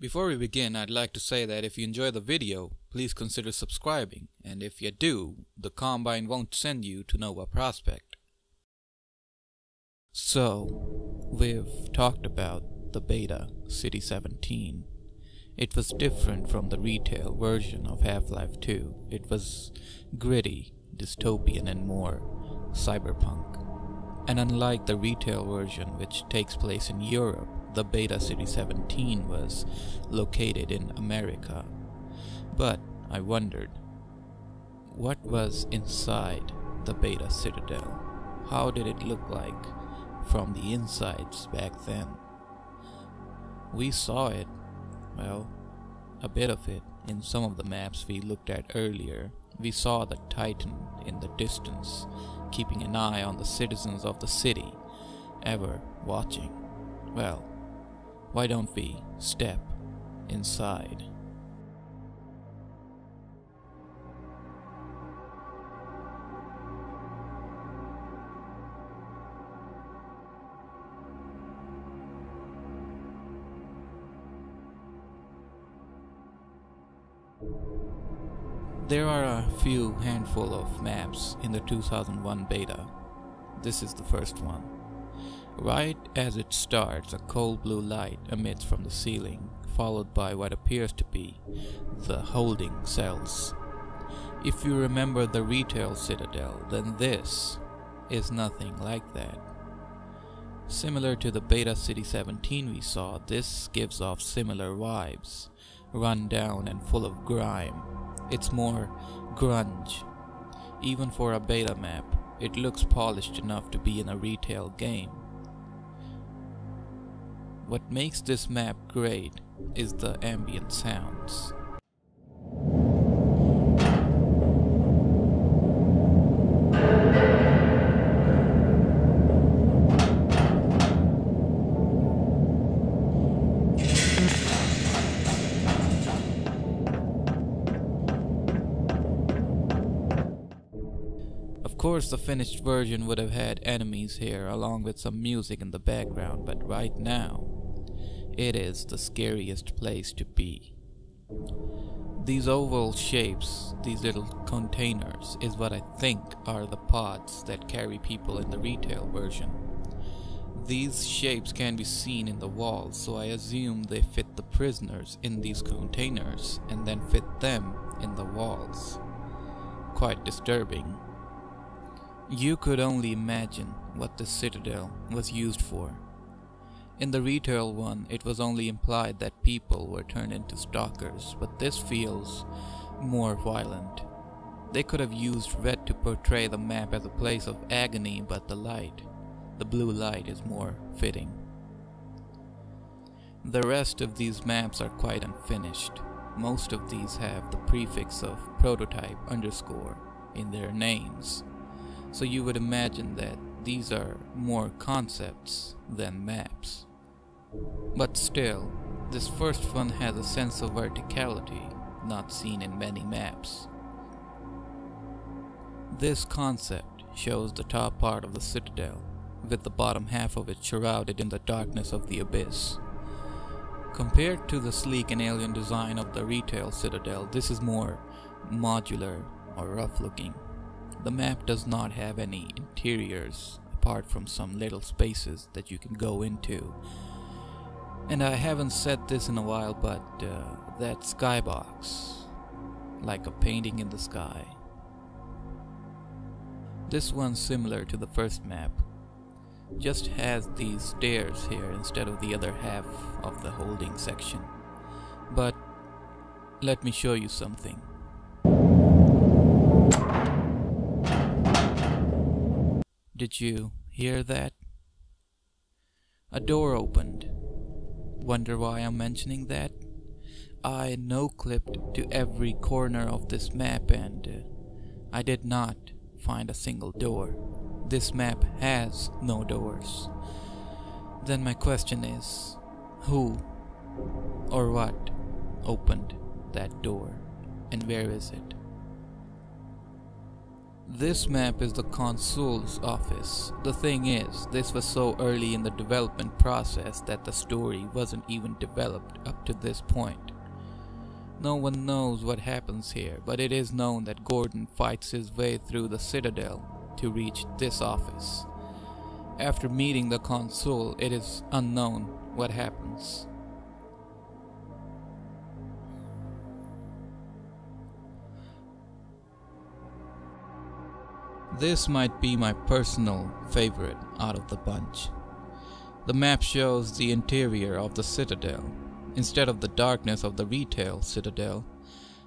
Before we begin, I'd like to say that if you enjoy the video, please consider subscribing, and if you do, the Combine won't send you to Nova Prospekt. So, we've talked about the beta, City 17. It was different from the retail version of Half-Life 2. It was gritty, dystopian and more cyberpunk. And unlike the retail version which takes place in Europe, the Beta City 17 was located in America. But I wondered, what was inside the Beta Citadel? How did it look like from the insides back then? We saw it, well, a bit of it in some of the maps we looked at earlier. We saw the Titan in the distance, keeping an eye on the citizens of the city, ever watching. Well, why don't we step inside? There are a few handful of maps in the 2001 beta. This is the first one. Right as it starts, a cold blue light emits from the ceiling, followed by what appears to be the holding cells. If you remember the retail citadel, then this is nothing like that. Similar to the Beta City 17 we saw, this gives off similar vibes, run down and full of grime. It's more grunge. Even for a beta map, it looks polished enough to be in a retail game. What makes this map great is the ambient sounds. Of course, the finished version would have had enemies here along with some music in the background, but right now, it is the scariest place to be. These oval shapes, these little containers, is what I think are the pods that carry people in the retail version. These shapes can be seen in the walls, so I assume they fit the prisoners in these containers and then fit them in the walls. Quite disturbing. You could only imagine what the citadel was used for. In the retail one, it was only implied that people were turned into stalkers, but this feels more violent. They could have used red to portray the map as a place of agony, but the light, the blue light, is more fitting. The rest of these maps are quite unfinished. Most of these have the prefix of prototype underscore in their names, so you would imagine that these are more concepts than maps. But still, this first one has a sense of verticality not seen in many maps. This concept shows the top part of the citadel, with the bottom half of it shrouded in the darkness of the abyss. Compared to the sleek and alien design of the retail citadel, this is more modular or rough looking. The map does not have any interiors apart from some little spaces that you can go into. And I haven't said this in a while, but uh, that skybox, like a painting in the sky. This one's similar to the first map, just has these stairs here instead of the other half of the holding section. But let me show you something. Did you hear that? A door opened. Wonder why I'm mentioning that? I no-clipped to every corner of this map and uh, I did not find a single door. This map has no doors. Then my question is, who or what opened that door and where is it? This map is the consul's office. The thing is, this was so early in the development process that the story wasn't even developed up to this point. No one knows what happens here, but it is known that Gordon fights his way through the Citadel to reach this office. After meeting the consul, it is unknown what happens. This might be my personal favorite out of the bunch. The map shows the interior of the citadel. Instead of the darkness of the retail citadel,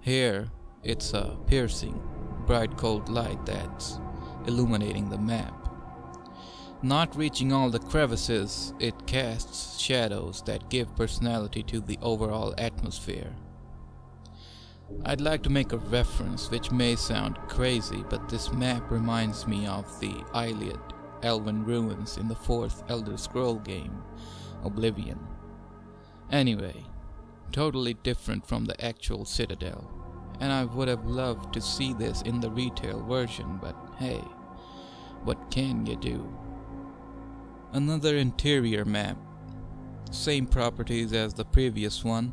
here it's a piercing, bright cold light that's illuminating the map. Not reaching all the crevices, it casts shadows that give personality to the overall atmosphere. I'd like to make a reference which may sound crazy, but this map reminds me of the Ayleid Elven ruins in the fourth Elder Scroll game, Oblivion. Anyway, totally different from the actual Citadel, and I would have loved to see this in the retail version, but hey, what can you do? Another interior map, same properties as the previous one,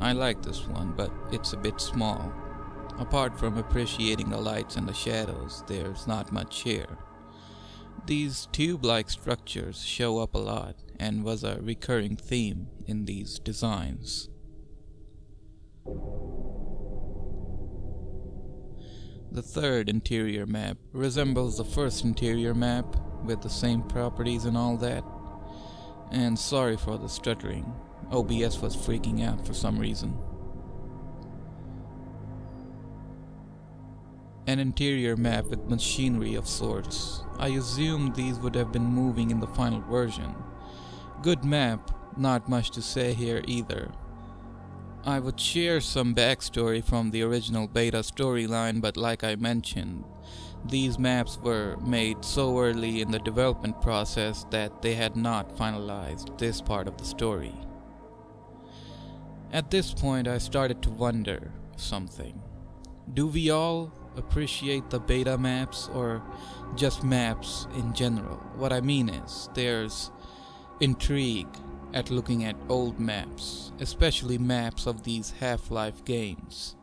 I like this one, but it's a bit small. Apart from appreciating the lights and the shadows, there's not much here. These tube-like structures show up a lot and was a recurring theme in these designs. The third interior map resembles the first interior map with the same properties and all that. And sorry for the stuttering, OBS was freaking out for some reason. An interior map with machinery of sorts. I assume these would have been moving in the final version. Good map, not much to say here either. I would share some backstory from the original beta storyline, but like I mentioned, these maps were made so early in the development process that they had not finalized this part of the story. At this point, I started to wonder something. Do we all appreciate the beta maps or just maps in general? What I mean is, there's intrigue at looking at old maps, especially maps of these Half Life games.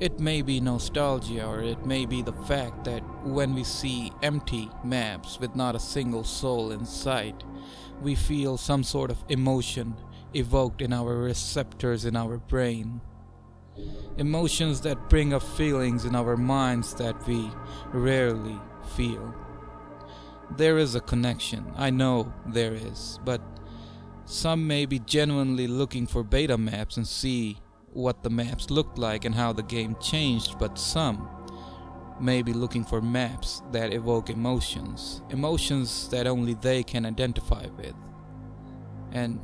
It may be nostalgia or it may be the fact that when we see empty maps with not a single soul in sight, we feel some sort of emotion evoked in our receptors in our brain. Emotions that bring up feelings in our minds that we rarely feel. There is a connection, I know there is, but some may be genuinely looking for beta maps and see what the maps looked like and how the game changed, but some may be looking for maps that evoke emotions, emotions that only they can identify with. And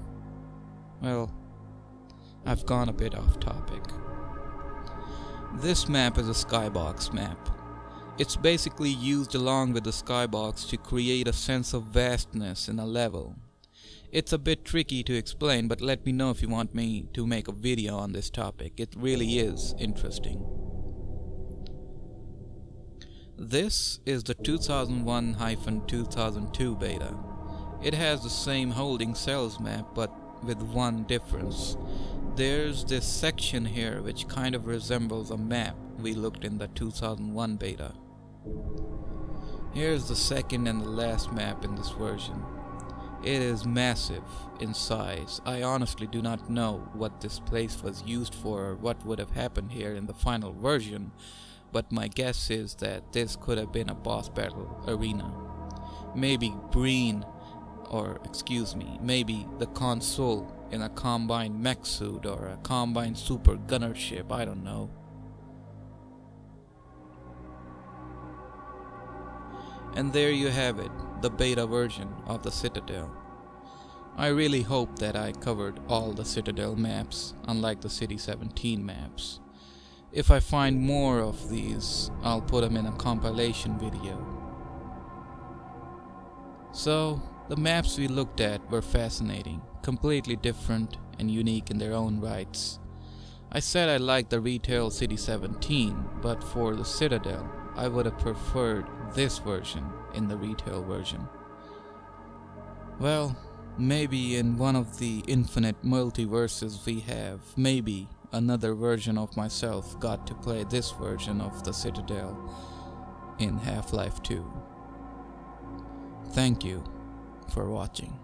well, I've gone a bit off topic. This map is a skybox map. It's basically used along with the skybox to create a sense of vastness in a level. It's a bit tricky to explain, but let me know if you want me to make a video on this topic. It really is interesting. This is the 2001-2002 beta. It has the same holding cells map, but with one difference. There's this section here which kind of resembles a map we looked in the 2001 beta. Here's the second and the last map in this version. It is massive in size. I honestly do not know what this place was used for or what would have happened here in the final version, but my guess is that this could have been a boss battle arena. Maybe Breen or excuse me, maybe the consul in a combined mech suit or a combined super gunner ship, I don't know. And there you have it, the beta version of the Citadel. I really hope that I covered all the Citadel maps, unlike the City 17 maps. If I find more of these, I'll put them in a compilation video. So, the maps we looked at were fascinating, completely different and unique in their own rights. I said I liked the retail City 17, but for the Citadel, I would have preferred this version in the retail version. Well, maybe in one of the infinite multiverses we have, maybe another version of myself got to play this version of the Citadel in Half Life 2. Thank you for watching.